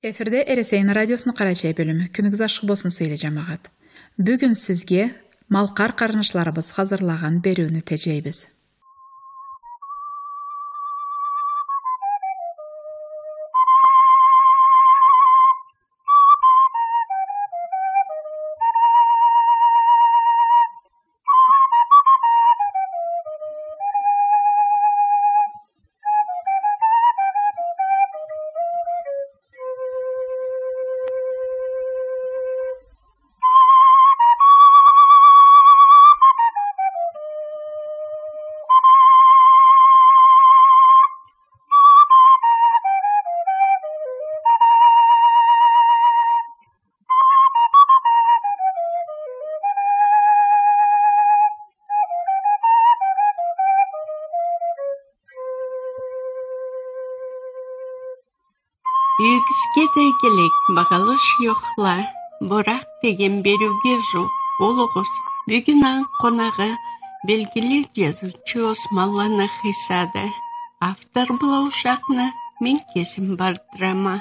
эфирде эресейн радиосунун карачай бөлүмү күнүңүз ачык болсун сыйлуу жамагат бүгүн сизге малкар карындашларыбыз азырлаган берүүнү тежейбиз Үйгіске де келек бағалыш жоқла, бұрақ деген беруге жоқ болуғыз. Бүгін аң қонағы белгілі жазушы Осмалланы Хисады. Автор бұл ушақны мен кесім бардырама.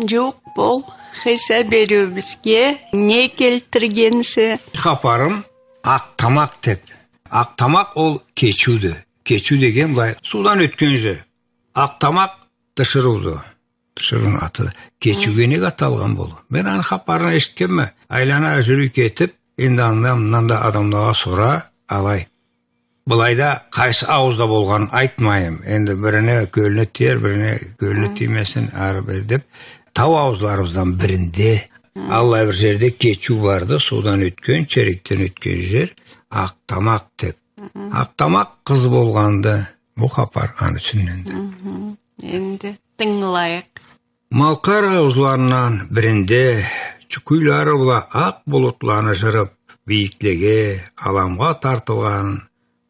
Жоқ бол, Хиса беруімізге не келтіргенсі? хапарым ақ тамақ деп ақ тамақ ол кечуді кечу деген былай судан өткен жер ақ тамақ тышыруды тышырудың аты. Кечуге неге аталған бұл мен аны хапарын ешіткенмін айлана жүріп кетіп енді анда мынанда адамдарға сұра алай. Былайда қайсы ауызда болғанын айтмайым. Енді біріне көліне тиер біріне көліне тимесін әрі бері деп. Тау ауызларымыздан бірінде. Алла бір жерде кечу барды судан өткен черектен өткен жер ақ тамақ деп. Ақ тамақ қыз болғанды. Бұл хапар аны Енді тыңлайық. Малқар ауызларынан бірінде чүкүйлары була ақ жырып биіктіге аламға тартылған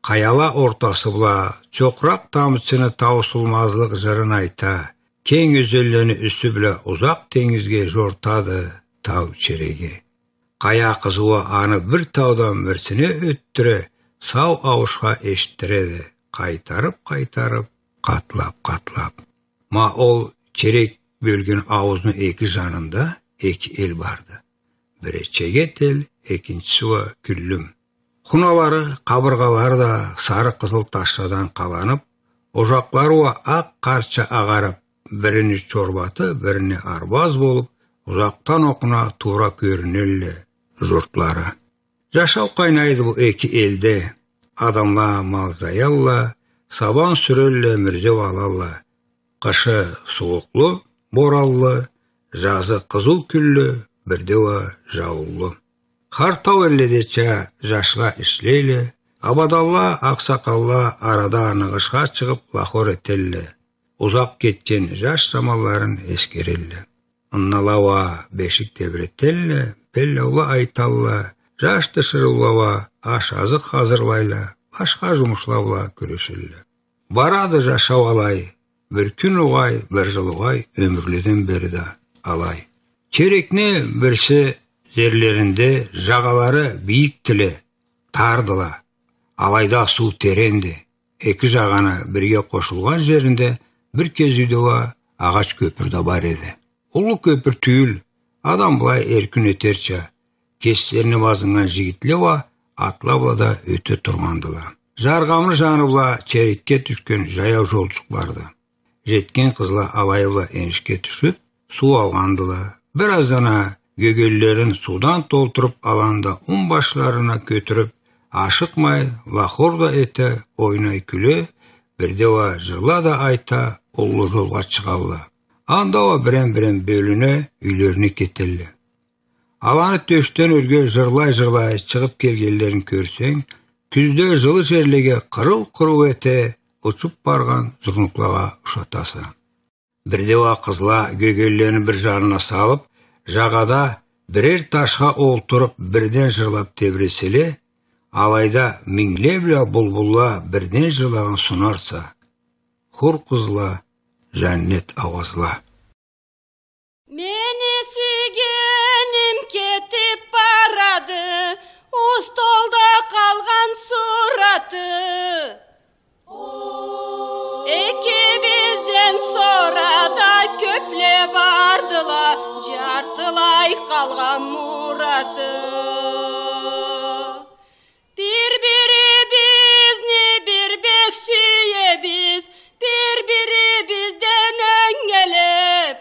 қаяла ортасы була чоқырақ тамчыны таусылмазлық жырын айта кең өзеллені үсі біле ұзақ теңізге жортады тау череге қая қызуы аны бір таудан бірсіне өттіре сау ауышқа ештіреді қайтарып қайтарып қатлап қатлап ма ол черек бөлген ауыздың екі жанында екі ел барды бірі чегет ел екіншісі күллім құналары қабырғалары да сары қызыл ташадан қаланып ожақлары ақ қарша ағарып біріне чорбаты біріне арбаз болып ұзақтан оқына тура көрінелі жұртлары жашау қайнайды бұл екі елде адамла малзаялла сабан сүрелле мүрзеп алалла қышы суықлы бораллы жазы қызыл күллі бірде ва жауыллы хартау элледече жашға ішлейлі абадалла ақсақалла арада нығышқа шығып лахор етеллі. Ұзақ кеткен жаш шамаларын ескереллі. Ынналауа бешік тебіретеллі беллаула айталла жашты шырылауа аш азық хазырлайлы башқа жұмышлаула күрешілі барады жашау алай бір күн ұғай бір жыл ұғай өмірледен бері да алай. Черекне бірсі жерлерінде жағалары биік тілі тардыла. Алайда су теренді екі жағаны бірге қосылған жерінде бір кез үйде ағаш көпір де бар еді. Ұлы көпір түйіл адам былай еркін өтерші кестеріне жігітлева атлабла да өте тұрғандыла. Жарғамыр жаныбла черекке түшкен жаяу жолшық барды. Жеткен қызла алайбла енішке түсіп су алғандыла. Біраздана гөгеллерін судан толтырып аланда ұн башларына көтіріп ашықмай лахорда еті ойнай күле бірдева жырла да айта ұлы жолға шығалла. Андава бірен бірен бөліне үйлеріне кетелі. Аланы төштен өрге жырлай жырлай шығып келгендерін көрсең күзде жылы жерлеге қырыл қырыл ете ұшып барған зұрнықлаға ұшатасы бірдева қызла гөгеллені бір жарына салып жағада бірер ташқа олтырып бірден жырлап тебіреселе алайда меңлебле бұлбұлла бірден жырлаған сұнарса хур қызла жәннет ауазла. Мені сүйгенім кетіп барады столда қалған сураты. Эки бізден сорада көпле бар ла жартылай қалған мұраты бір бірімізні бір бек сүйебіз бір бірімізден өңгелеп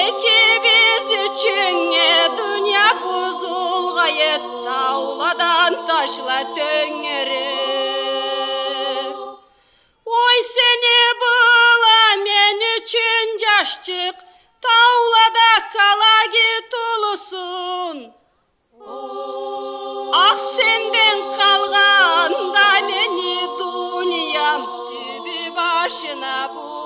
екеуміз үшіңе дүния бұзылғайы тауладан ташла төңеріп aşçık tavlada kala git ulusun. Ah senden kalgan da beni dünyam tübü başına bu.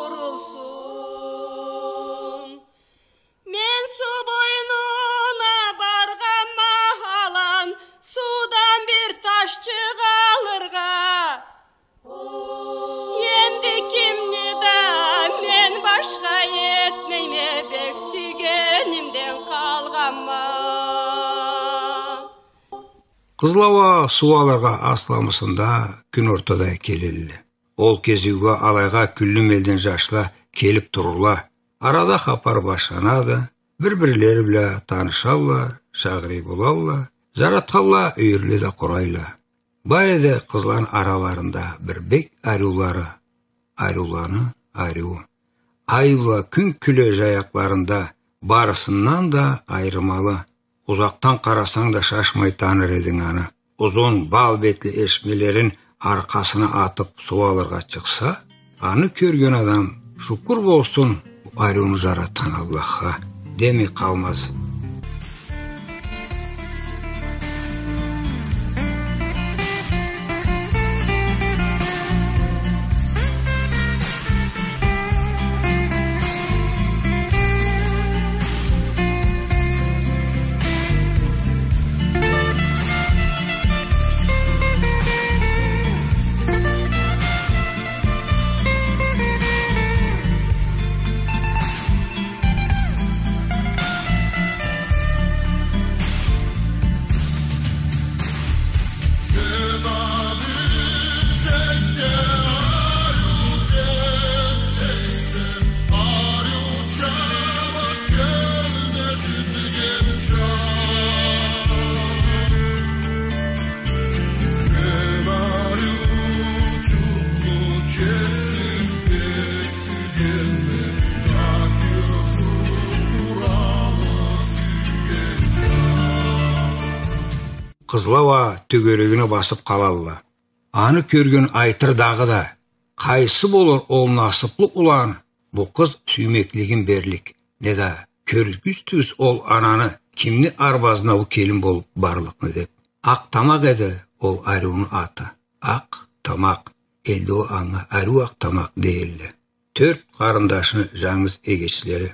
Қызылауа суаларға асламысында күн ортада келелі. Ол кезеуге алайға күллі елден жашла келіп тұрыла. Арада хапар башланады, бір-бірлері біле танышалла, шағыри болалла, жаратқалла үйірлі де құрайла. Бар еді қызлан араларында бір бек арулары, аруланы ару. Айбла күн күле жаяқларында барысынан да айырмалы. Ұзақтан қарасаң да шашмай таныр едің аны. Ұзын бал бетлі эшмелерін арқасына атып суаларға шықса, аны көрген адам шүкір болсын аруны жаратқан Аллахқа демей қалмаз. Қызлауа түгерегіне басып қалалла. Аны көрген айтыр дағы да, қайсы болыр ол насыплы ұлан, бұл қыз сүймеклігін берлік. Не да, көргіз түз ол ананы, кімні арбазына ол келін болып барлықны деп. Ақ тамақ еді ол әруінің аты. Ақ тамақ, елді о аңа әру ақ тамақ дейілі. Төрт қарындашыны жаңыз егешілері.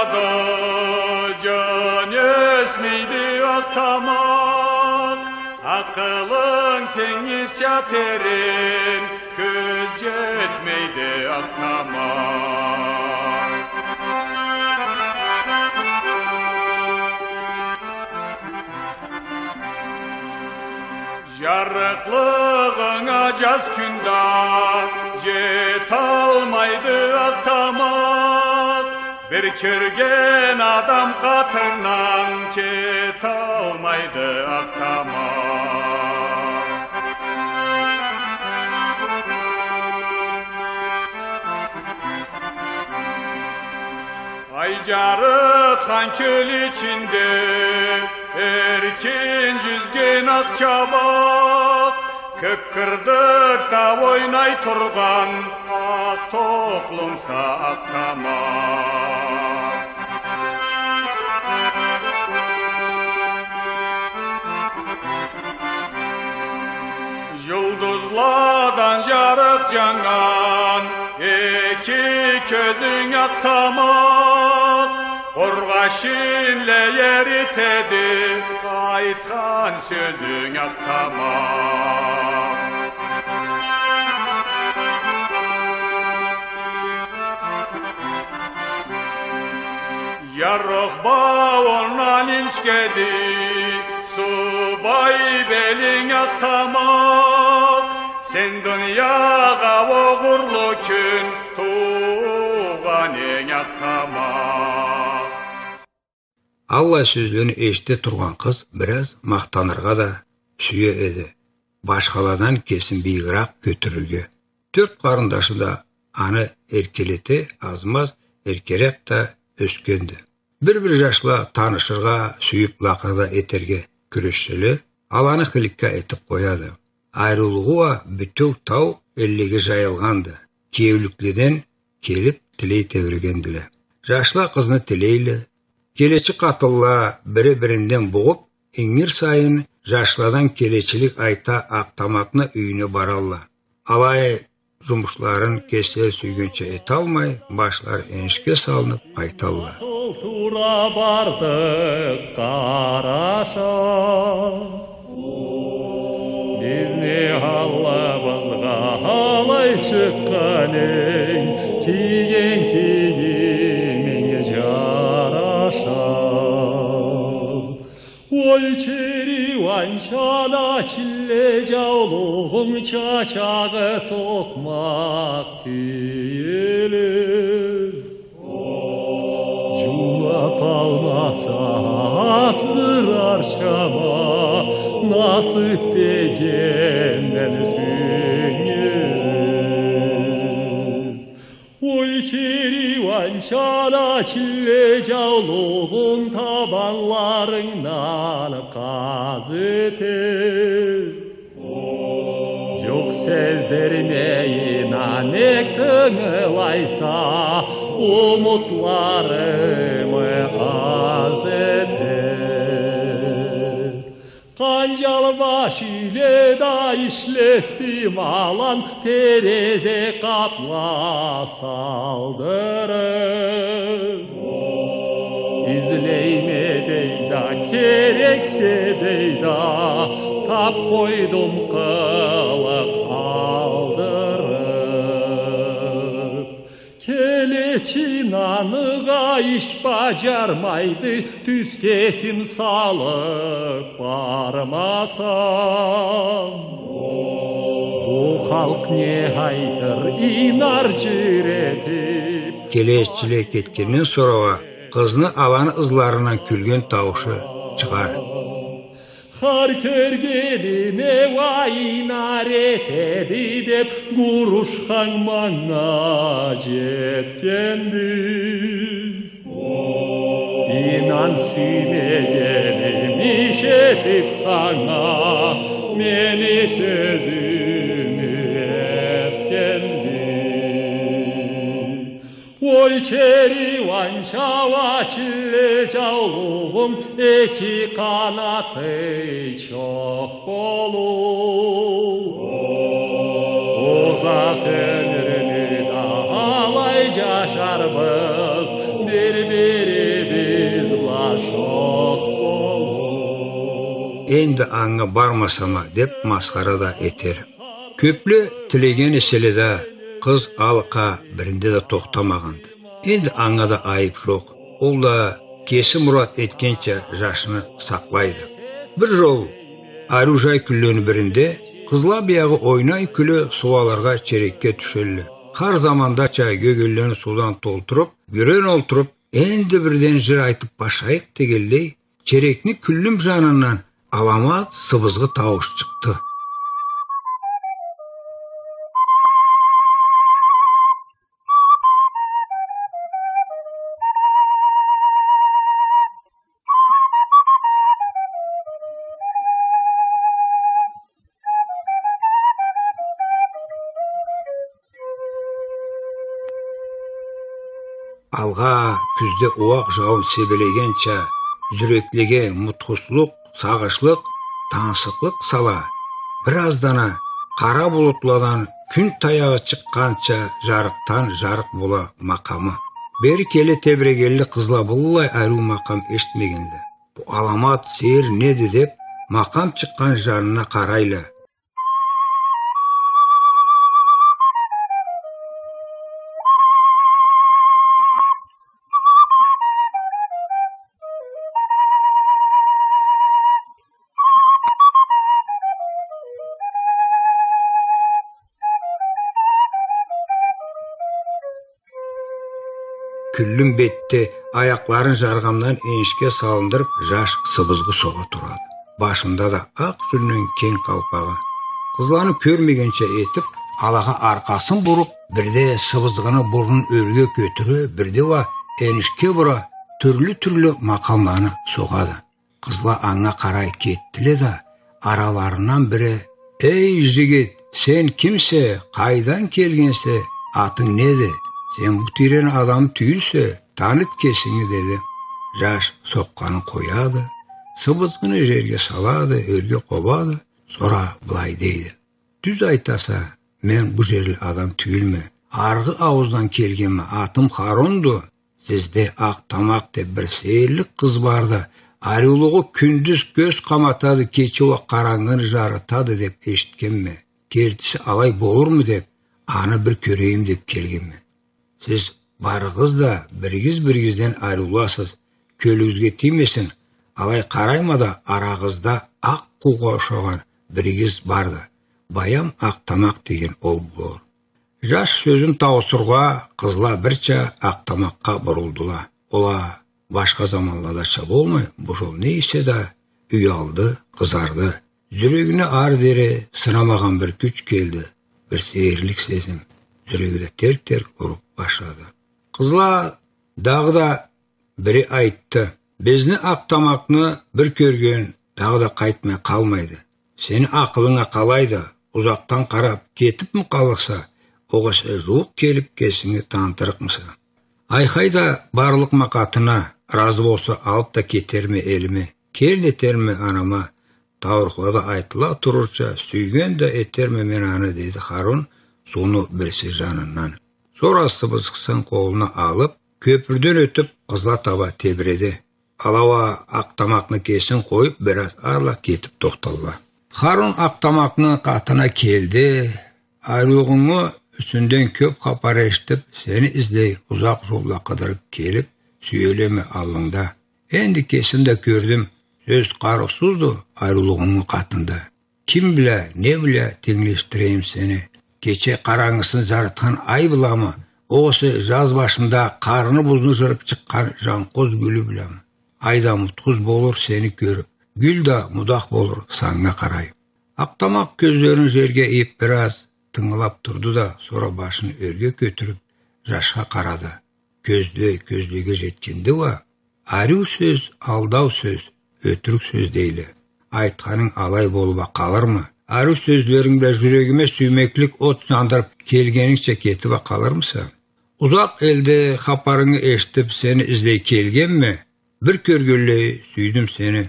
Babacan esmiydi ataman Akılın tenis yaperin Köz yetmeydi atlaman Yarıklığına caz kündan Cet almaydı ataman bir körgen adam katından ket almaydı akama. Aycarı kan içinde erkin cüzgün at çabak köp kırdık da oynay turgan. Aa toplumsa aklamaz. Yıldızlardan yarıp canan, iki közün aklamaz. Korgaşinle yeri tedi, kaytan sözün aklamaz. Yarroq bağondan inçkedi su Subay beline tamak Sen dünyaga uğurlu kün Tuğan eňe tamak алла сөздерін еште тұрған қыз біраз мақтанырға да сүйе еді. Башқаладан кесін биігірақ көтеруге төрт қарындашы да аны еркелете азмаз еркерек та өскенді. Бір бір жашла танышырға сүйіп лақырда етерге күресшілі аланы хілікке етіп қояды айрылғуа бүтеу тау эллеге жайылғанды кеулікледен келіп тілей теврегенділі жашла қызны тілейлі келечі қатылла бірі бірінден бұғып еңір сайын жашладан келечілік айта ақтаматына үйіне баралла алай жұмышларын кесе сүйгенше ете алмай башлар енішке салынып қайталла тура бардық қараша Бізне аллабызға алай шыққан ең киген киімің жараша 월체리 완샤나 실내자오로 홍차 샤가 똑막티에레 주와 팔마사 츠랄 샤마 나스 베겐넬 휘니 월체리 万下那七列叫罗红他万拉人那了嘎子的。Yok sözlerine inanıktın laysa umutlarımı azet et. Kancal baş ile da işlettim alan Tereze kapla saldırır İzleyme deyda gerekse deyda Kap koydum kılık Anıga iş bacarmaydı Tüz kesim salıp barmasam Bu halk ne haydır inar ciretip келесчіле кеткеннен сұрауа қызны аланы ызларынан күлген таушы шығар Har kör geline vay naret edidep guruş hangmana cetkendi. İnan sine gelmiş etip sana meni sözü 월체리 완샤와 진례자웅 barmasama dep maskara da eter. Köplü tilegen iseli қыз алқа бірінде де тоқтамағанды. Енді аңға да айып жоқ. Ол да кесі мұрат еткенше жашыны сақлайды. Бір жол аружай күллені бірінде қызла бияғы ойнай күлі суаларға черекке түшелі. Har замандача көгеллені судан толтырып күрен олтырып енді бірден жыр айтып башайық дегелдей черекні күллім жанынан аламат сыбызғы тауыш шықты. Алға күзде уақ жауын себелегенше жүректегі мұтқұслық сағышлық таңсықлық сала. Біраздана қара бұлытладан күн таяғы шыққанша жарықтан жарық бола мақамы. Бері келе тебірегелі қызла бұллай әру мақам ештмегенді бұл аламат сер неді деп мақам шыққан жанына қарайлы. Күллүн бетте аякларын жаргамдан энишке салындырып жаш сыбызгы сога турады башында да ак жүннөн кең калпагы кызланы көрмөгөнчө этип алага аркасын буруп бирде сыбызгыны бурнун өргө көтөрө бирде ба энишке бура түрлүү түрлүү макалманы согады кызла аңа карай кеттиле да араларынан бири эй жигит сен кимсе кайдан келгенсе атың неде? Сен тирен адам түйүлсө тааныт кесиңи деди жаш сокканын кояды сыбызгыны жерге салады өргө кобады сора былай дейди түз айтаса мен бу жерли адам түйүлмө аргы абыздан келгенмин атым харонду сизде ак тамак деп бир сээрлик кыз бар да аюулугу күндүз көз каматады кече уа караңгыны жарытады деп эшиткенми кертиши алай болурму деп аны бир көрөйүм деп келгенмин сиз барыгыз да биригиз биригизден айрыласыз көлүгүзгө тиймесин алай карайма да арагызда ак кууга окшогон биригиз бар да баям ак тамак деген ол болор жаш сөзүн таусурга кызла бирча ак тамакка бурулдула ула башка заманларча болмой бу жол нейсе да уялды кызарды жүрөгүнө ары бери сынамаган бир күч келди бир сээрлик сезим жүрөгүдө терк терк уруп баштады кызла дагы да бири айтты бизни ак тамакны бир көргөн дагы да кайтмай калмайды сени акылыңа калайды узактан карап кетипми калыкса оғаш жуук келип кесиңи таантырыкмысы айкайда барлык макатына разы болсо алып да кетерми элиме келдетерми анама тавыркулада айтыла турурча сүйгөн да этерми мен аны деди харун. Сууну бирси жанынан sonra сыбызгысын колуна алып көпүрдөн өтүп кызла таба тебиреди алаба ак тамакны кесин коюп бир аз арыла кетип токтолду харун ак тамакны катына келди айлыгыңы үстүндөн көп капар эшитип сени издей узак жолда кыдырып келип сүйөлеме алыңда энди кесимде көрдүм сөз карыксызду айрылугуңдун катында ким биле не теңлештирейм сени кече караңгысын жараткан ай буламы оосу жаз башында карыны бузун жырып чыккан жанкоз гүлү билеми айда муткуз болур сени көрүп гүл да мудак болур саңга карай актамак көздөрүн жерге ийип бир аз тыңылап турду да sonra башын өргө көтөрүп жашка карады көздөй көздөгө жеткенде ба аруу сөз алдау сөз өтірік сөз дейли айтканың алай болуба калырмы аруу сөздөрүң биlen жүрөгүмө сүймөклүк от жандырып келгениңче кетип калырмысы узак элде капарыңы эшитип сени издей келгенми бир көргөндөй сүйдүм сени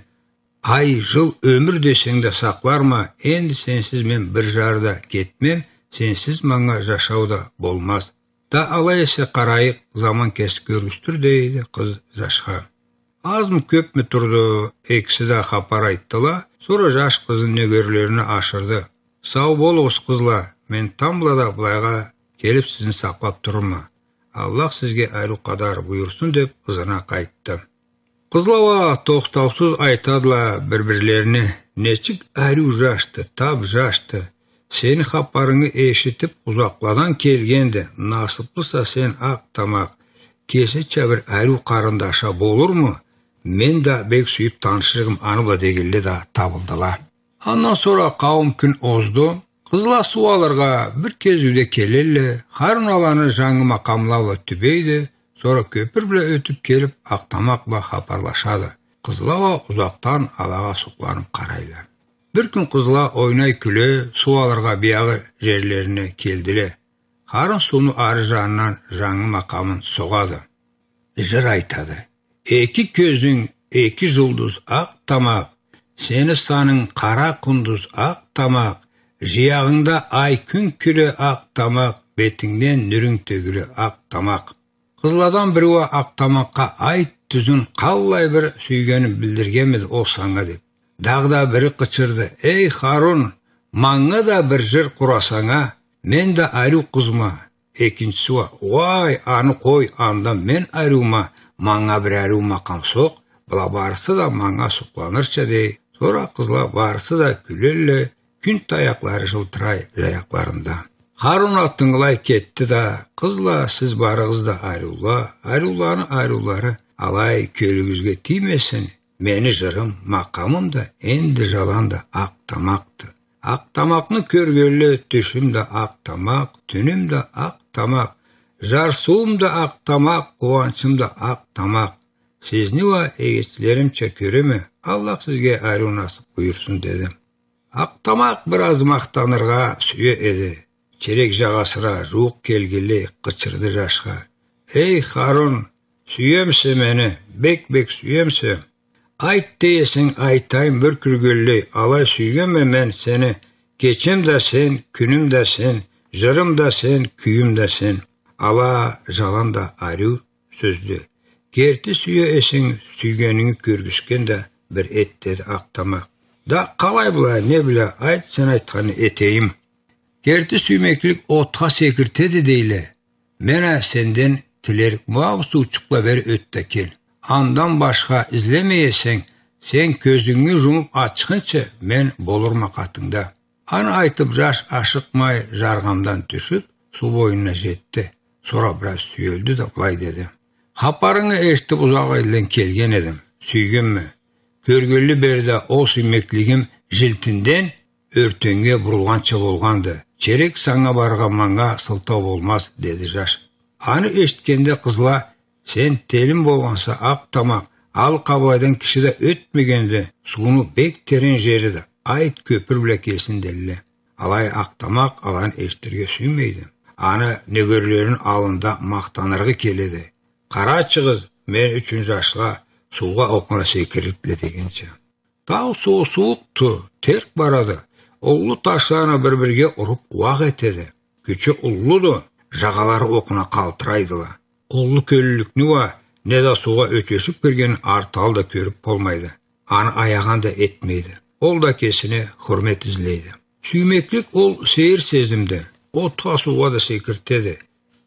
ай жыл өмүр десең да сакларма энди сенсиз мен бир жаарда кетмем сенсиз мага жашоо да болмас да алай эсе карайык заман кесип көргүзтүр дейди кыз жашка азмы көпмү турду экиси да капар айттыла sonra жаш кыздын нөгөрлөрүнө ашырды. Сау болуңуз кызла мен тамбылада былайга келип сизин саклап туруммун аллах сизге айруу кадар буйрусун деп кызына кайтты кызлаба токстоосуз айтадыла бири бирлерине нечик айруу жашты тап жашты. Сени хапарыңы эшитип узаклардан келгенде насыплыса сен ак тамак кесиче бир айруу карындаша болурму мен да бек сүйүп таанышыргым аныла дегенле да табылдыла андан sonra кавым күн озду кызла суу аларга бир кезүүгө келеле харун аланы жаңы макамлабла түбейди sonra көпүр биле өтүп келип ак тамак биlan хапарлашады кызлаба узактан алага суктанып карайлы Бір күн қызла ойнай күле су алырға биягы жерлеріне келділе. Харын суны ары жағынан жаңы мақамын соғады. Жыр айтады. Эки көзің, эки жұлдыз ақ тамақ, сені саның қара құндыз ақ тамақ, жияғыңда ай күн күлі ақ тамақ, бетіңнен нүрің төгілі ақ тамақ. Қызладан біреуі ақ тамаққа айт түзін қаллай бір сүйгенін білдіргенмеді ол саңа деп дагы да бири кычырды эй харун маңга да бир жыр курасаңа мен да айруу кызма экинчиси ба вай аны кой анда мен айруума маңга бир айруу макам сок була барысы да маңга суктанырчы дей sonra кызла барысы да күлө эле күн таяклары жылтырай жаякларында Харун аттыңғылай кетті да, қызла сіз барығыз да айрула, айруланы айрулары алай көлігізге тимесін. Мені жырым, мақамым да, енді жалан да ақ тамақты. Ақ тамақны көргелі түшім ақ тамақ, түнім ақ тамақ. Жарсуым да ақ тамақ, қуаншым да ақ тамақ. Егетшілерімше көремі, Аллах сізге айру насып бұйырсын деді. Ақ тамақ біраз мақтанырға сүйе еді черек жағасыра жуық келгелі қычырды жашқа ей харун сүйемсі мені бек бек сүйемсі айт дейсің айтайын бір күргелі алай сүйгенме мен сені кечем да сен күнім да сен жырым да сен күйім да сен ала жалан да арю сөзді керті сүйе есің сүйгеніңі көргіскен да бір ет деді ақтамақ да қалай бұлай не біле айт сен айтқаны етейім Керті сүймеклік отқа секіртеді дейлі. Мені сенден тілер мау су чықла бер өтті кел. Андан башқа ізлемейесің, сен көзіңі жұмып ачқыншы мен болыр мақатыңда. Аны айтып жаш ашықмай жарғамдан түшіп, су бойына жетті. Сора біраз сүйелді да бұлай деді. Хапарыңы естіп ұзақ елден келген едім. Сүйгенмі? Көргелі берді о сүймеклігім жылтінден өртенге бұрылғанша болғанды черек саңа барғанманға сылтау болмас деді жаш аны ешіткенде қызла сен телім болғанса ақ тамақ ал қабайдан кіші де өтмегенде суыны бек терең жереді айт көпір біле келсін делілі алай ақ тамақ алан ештерге сүймейді аны нөгерлерін алында мақтанырғы келеді қарачы қыз мен үшін жашла суға оқына секіріпті дегенше тау суы суық терк барады. Ұллы таштаны бір бірге ұрып уақ етеді күші ұллыды жағалары оқына қалтырайдыла ұллы көлілік нуа не да суға өтешіп кірген артал да көріп болмайды. Аны аяған да етмейді ол да кесіне құрмет ізлейді сүймеклік ол сейір сезімді отқа суға да секіртеді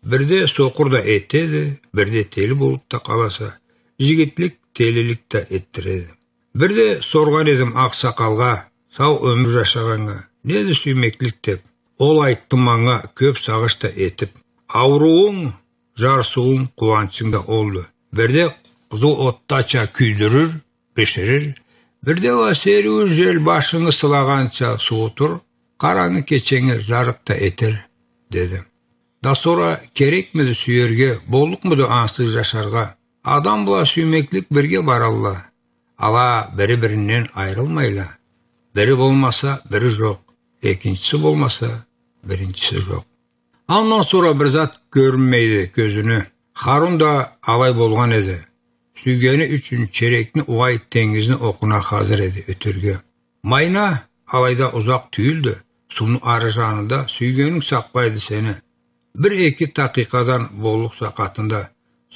бірде соқыр да етеді бірде тел болып та қаласа жігітлік телілік та еттіреді. Бірде сорған едім ақсақалға сау өмір жашағанға. Неді сүймеклік деп ол айтты маңа көп сағышта етіп. Ауруың жарсуың қуанышың да олды. Бірде қызыл оттача күйдірір пішірір бірде серуін жел башыңы сылағанша суытыр. Қараңы кечеңі жарықта етер деді сора керек меді сүйерге болдық мұды ансыз жашарға адам бұла сүймеклік бірге баралла ала бірі бірінен айрылмайла бірі болмаса бірі жоқ екіншісі болмаса біріншісі жоқ андан sonra бір зат көрінмейді көзіне харун да алай болған еді сүйгені үшін черекні уай теңізін оқына қазір еді өтерге майна алайда ұзақ түйілді суның ары жанында сүйгенің сақлайды сені бір екі тақиқадан болық сақатында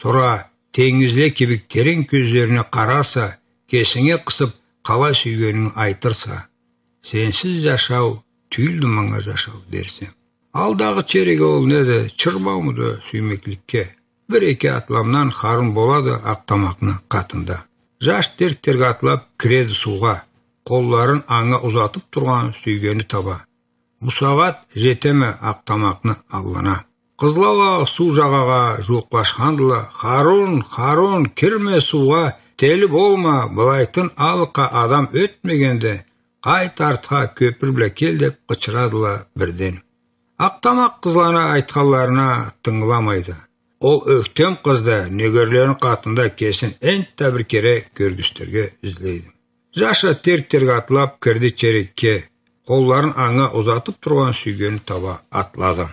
сора теңізле кебік терең көздеріне қарарса кесіңе қысып қалай сүйгенін айтырса сенсіз жашау түйілді маңа жашау дерсем алдағы череге ол неді чырмаумыды сүймеклікке бір екі атламнан қарын болады ақтамақны қатында жаш терктерге атылап кіреді суға қолларын аңа ұзатып тұрған сүйгені таба мұсағат жетеме ақтамақны аллана. Қызлауа су жағаға жуықлашқандыла харун харун кірме суға телі болма былайтын алқа адам өтмегенде қай тартқа көпір біле кел деп қычырадыла бірден. Ақтамақ қызлана айтқанларына тыңламайды ол өктем қызды нөгерлерін қатында кесін әнт бір кере көргістерге ізлейді жаша терктерге атылап кірді черекке. Қолларын аңа ұзатып тұрған сүйгені таба атлады.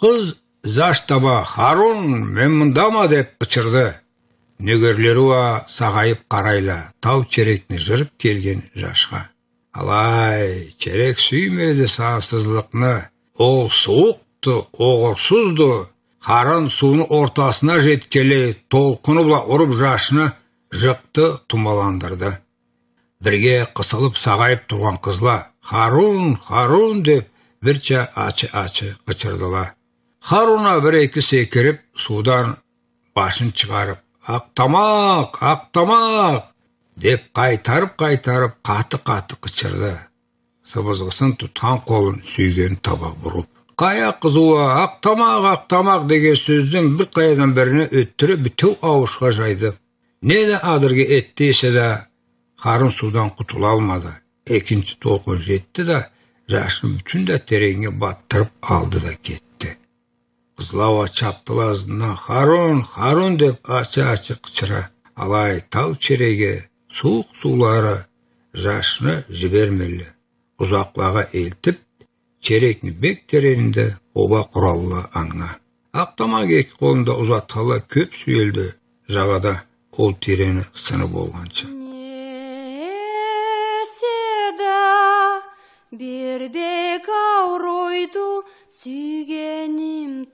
Қыз жаш таба харун мен мұндама деп қычырды нөгерлері сағайып қарайла тау черекні жырып келген жашқа. Алай черек сүймеді сансызлықны ол суықты оғырсызды. Қарын суының ортасына жеткеле толқыны бұла ұрып жашыны жықты тұмаландырды бірге қысылып сағайып тұрған қызла харун харун деп бірча ачы ачы қычырдыла харуна бір екі секіріп судан башын шығарып ақтамақ ақтамақ! деп қайтарып қайтарып қаты қаты қычырды. Сыбызғысын тұтқан қолын сүйген таба бұрып қая қызуы ақтамақ ақтамақ! деген сөздің бір қаядан біріне өттірі бүтеу ауышқа жайды. Не де адырге еттейсе де қарын судан құтыла алмады. Екінші толқын жетті да жашын бүтін де тереңге баттырып алды да кетті қызыл ауа чаптылазынан харун харун деп ачы ачы қычыра алай тау череге суық сулары жашыны жібермелі ұзақлаға елтіп черекні бек тереңді оба құраллы аңна ақтамақ екі қолында ұзатқалы көп сүйелді жағада ол тереңі сыны болғанша Неседа bir bek avruydu Sügenim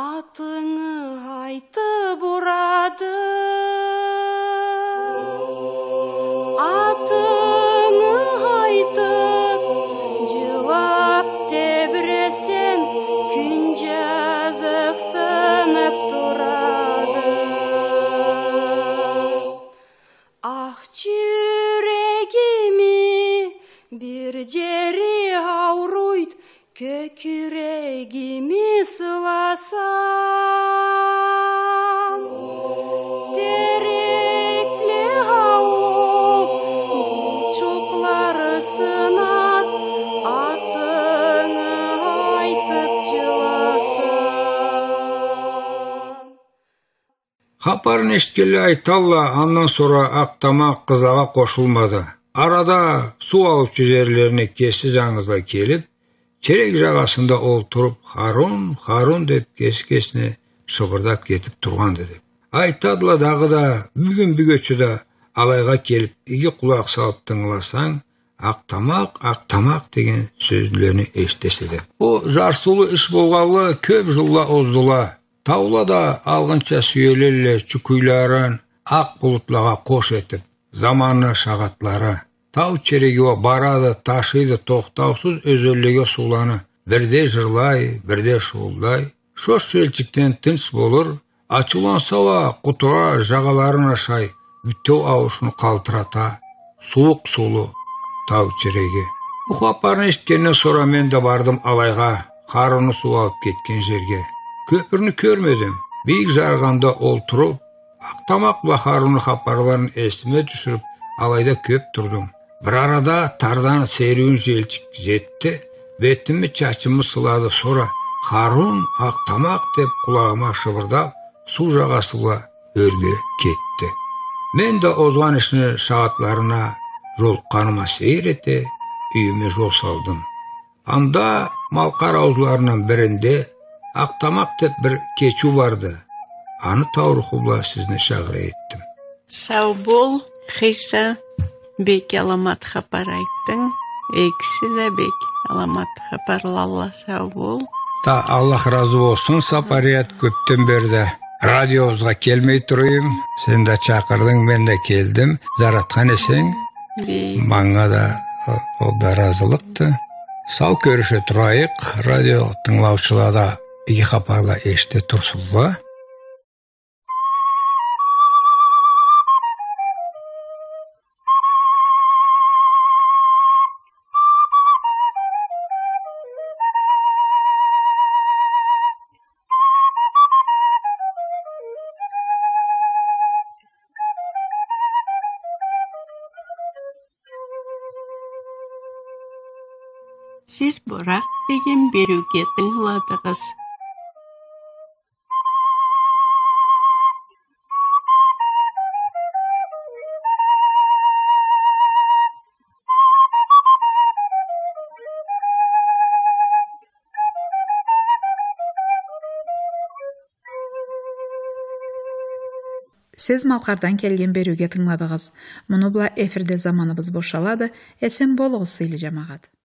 атыңы айтып ұрады хабарын ешкелі айталла андан sonra ақтамақ қызаға қошылмады арада су алып жерлеріне кесі жаңызға келіп черек жағасында ол тұрып харун харун деп кесі кесіне шыбырдап кетіп тұрғанды деп айтадыла дағы да бүгін бүгөчү да алайға келіп игі құлақ салып тыңласаң ақтамақ ақтамақ деген сөздерін естесе де о жарсулы іш болғалы көп жылла оздула таула да алғынша сүйелеле чүкүйларын ақ бұлытлаға қош етіп заманы шағатлары тау черегіге барады ташиды тоқтаусыз өзөллеге суланы бірде жырлай бірде шуылдай шош желчіктен тыныс болыр ачулансала құтыра жағаларын ашай. Бүттеу ауышын қалтырата суық сулы тау череге бұл хабарын ешіткеннен sonra мен де бардым алайға қарыны су алып кеткен жерге. Көпірні көрмедім биік жарғанда ол тұрып ақтамақ хабарларын есіме түсіріп алайда көп тұрдым бір арада тардан серуін желчік жетті бетімі чачымы сылады sonra харун ақтамақ деп құлағыма шыбырдап су жағасыла өрге кетті мен де озған ішіне шағатларына жолыққаныма сейір ете үйіме жол салдым анда малқар аузларынан бірінде ақтамақ деп бір кечу барды аны таурухубла сізіне шағыра еттім Сау бол, Хиса, бек аламат хабар айттың. Екісі де бек аламат хабарлалла сау бол. та аллах разы болсын сапарият көптен берді. Радиобызға келмей тұрайын. Сен де шақырдың мен де келдім. Жаратқан есең? Бей, маңға да ол да разылықты. Сау көріше тұрайық. Радио тыңлаушыларда игі хабарлар еште тұрсынла сіз бұрақ деген беруге тыңладыңыз. сіз малқардан келген беруге тыңладыңыз мұны бұла эфирде заманыбыз бошалады. Эсен болуңуз сыйлы жамағат.